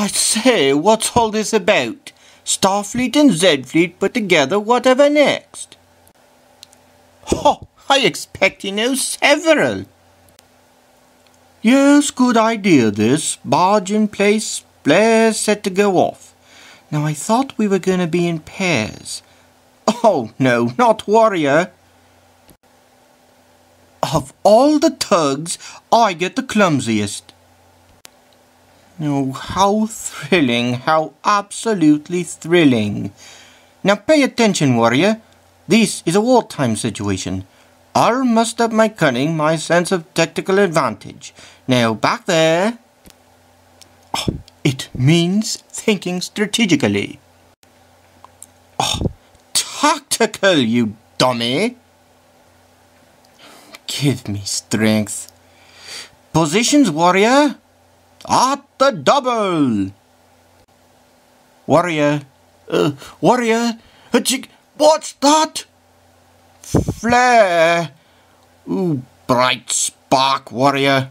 I say, what's all this about? Starfleet and Zedfleet put together, whatever next? Oh, I expect you know several. Yes, good idea this. Barge in place, flares set to go off. Now I thought we were going to be in pairs. Oh, no, not Warrior. Of all the tugs, I get the clumsiest. Oh, how thrilling, how absolutely thrilling. Now pay attention, warrior. This is a wartime situation. I'll muster up my cunning, my sense of tactical advantage. Now, back there. Oh, it means thinking strategically. Oh, tactical, you dummy! Give me strength. Positions, warrior. At the double. Warrior. Uh, warrior. Jig. What's that? Flare. Ooh, bright spark, warrior.